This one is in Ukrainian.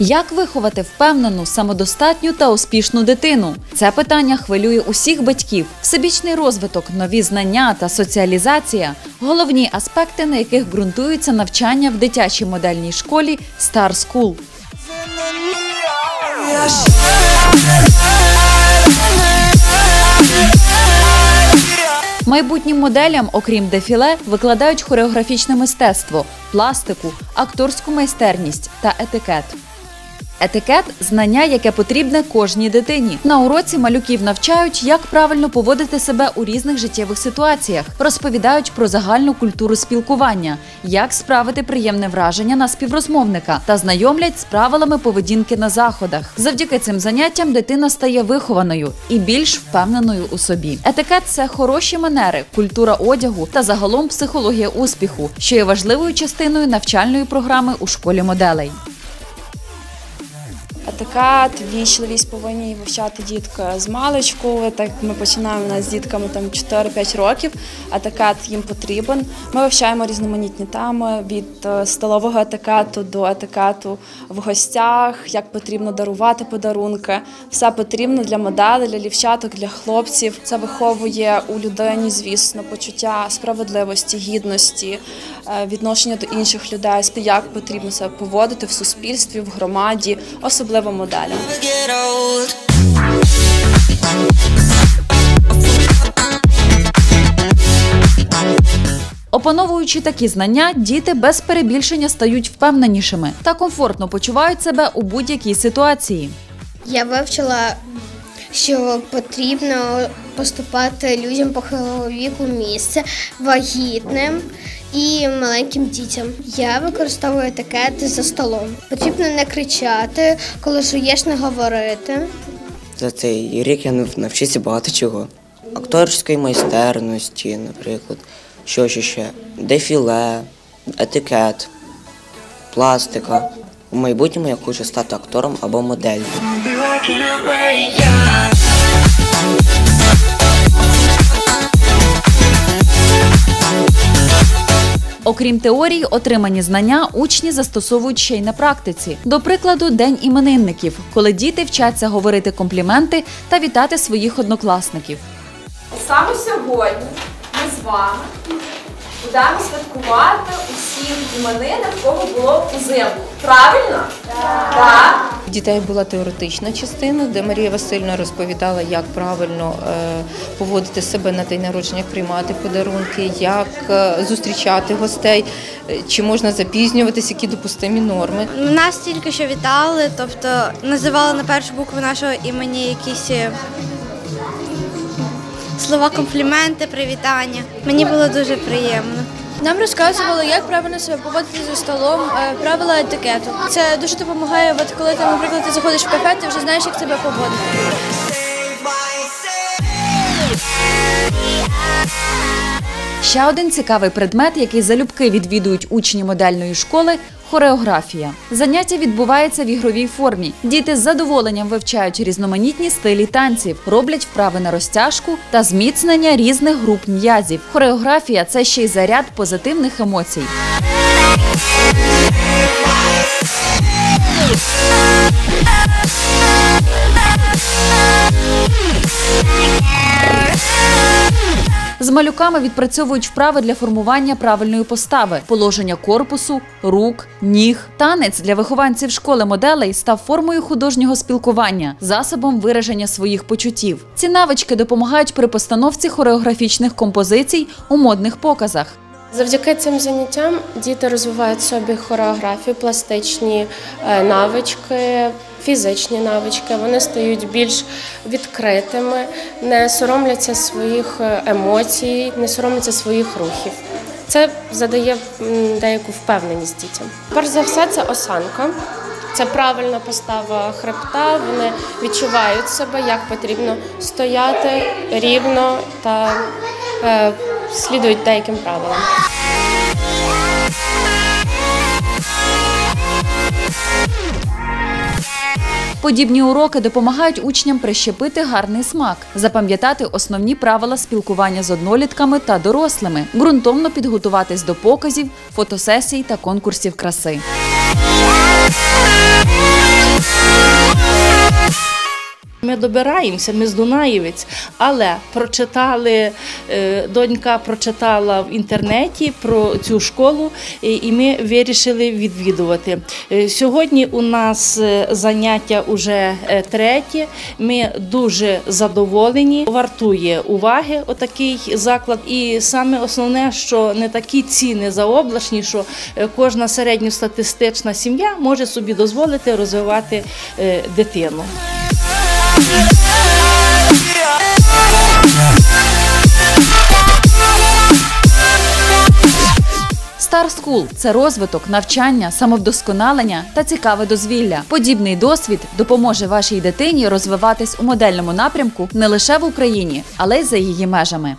Як виховати впевнену, самодостатню та успішну дитину? Це питання хвилює усіх батьків. Всебічний розвиток, нові знання та соціалізація головні аспекти, на яких ґрунтується навчання в дитячій модельній школі Star School. Майбутнім моделям, окрім дефіле, викладають хореографічне мистецтво, пластику, акторську майстерність та етикет. Етикет знання, яке потрібне кожній дитині. На уроці малюків навчають, як правильно поводити себе у різних життєвих ситуаціях, розповідають про загальну культуру спілкування, як справити приємне враження на співрозмовника та знайомлять з правилами поведінки на заходах. Завдяки цим заняттям дитина стає вихованою і більш впевненою у собі. Етикет це хороші манери, культура одягу та загалом психологія успіху, що є важливою частиною навчальної програми у школі моделей. Таку ввічливість повинні вивчати дітки змалечку. Так ми починаємо в нас з дітками там 4-5 років. Етикет їм потрібен. Ми вивчаємо різноманітні теми від е, столового етикету до етикету в гостях, як потрібно дарувати подарунки. Все потрібно для моделей, для дівчаток, для хлопців. Це виховує у людині, звісно, почуття справедливості, гідності, е, відношення до інших людей, як потрібно себе поводити в суспільстві, в громаді, особливо get old. Опановуючи такі знання, діти без перебільшення стають впевненішими та комфортно почувають себе у будь-якій ситуації. Я вивчила, що потрібно поступати людям похилого віку місце вагітним і маленьким дітям. Я використовую етикети за столом. Потрібно не кричати, коли жуєш, не говорити. За цей рік я навчився багато чого. Акторської майстерності, наприклад, що ще ще, дефіле, етикет, пластика. У майбутньому я хочу стати актором або моделлю. Окрім теорії, отримані знання учні застосовують ще й на практиці. До прикладу, день іменинників, коли діти вчаться говорити компліменти та вітати своїх однокласників. Саме сьогодні ми з вами будемо святкувати усі іменини, в кого було узимку. Правильно? Так. У дітей була теоретична частина, де Марія Васильівна розповідала, як правильно е, поводити себе на день народження, як приймати подарунки, як е, зустрічати гостей, е, чи можна запізнюватись, які допустимі норми. Нас тільки що вітали, тобто називали на першу букву нашого імені якісь слова компліменти, привітання. Мені було дуже приємно. Нам розказували, як правильно себе поводити за столом, е, правила етикету. Це дуже допомагає, от коли ти, наприклад, ти заходиш в кафе, ти вже знаєш, як себе поводити. Ще один цікавий предмет, який залюбки відвідують учні модельної школи хореографія. Заняття відбувається в ігровій формі. Діти з задоволенням вивчають різноманітні стилі танців, роблять вправи на розтяжку та зміцнення різних груп м'язів. Хореографія це ще й заряд позитивних емоцій. Малюками відпрацьовують вправи для формування правильної постави, положення корпусу, рук, ніг. Танець для вихованців школи моделей став формою художнього спілкування, засобом вираження своїх почуттів. Ці навички допомагають при постановці хореографічних композицій у модних показах. Завдяки цим заняттям діти розвивають собі хореографію, пластичні е, навички, фізичні навички. Вони стають більш відкритими, не соромляться своїх е, емоцій, не соромляться своїх рухів. Це задає деяку впевненість дітям. Перш за все, це осанка. Це правильна постава хребта. Вони відчувають себе, як потрібно стояти рівно та е, слідують деяким правилам. Подібні уроки допомагають учням прищепити гарний смак, запам'ятати основні правила спілкування з однолітками та дорослими, ґрунтовно підготуватись до показів, фотосесій та конкурсів краси. Ми добираємося, ми з Дунаєвець, але прочитали, е, донька прочитала в інтернеті про цю школу, і ми вирішили відвідувати. Е, Сьогодні у нас е, заняття уже е, третє. Ми дуже задоволені. Вартує уваги отакий заклад. І саме основне, що не такі ціни заоблачні, що е, кожна середньостатистична сім'я може собі дозволити розвивати дитину. Star School – це розвиток, навчання, самовдосконалення та цікаве дозвілля. Подібний досвід допоможе вашій дитині розвиватись у модельному напрямку не лише в Україні, але й за її межами.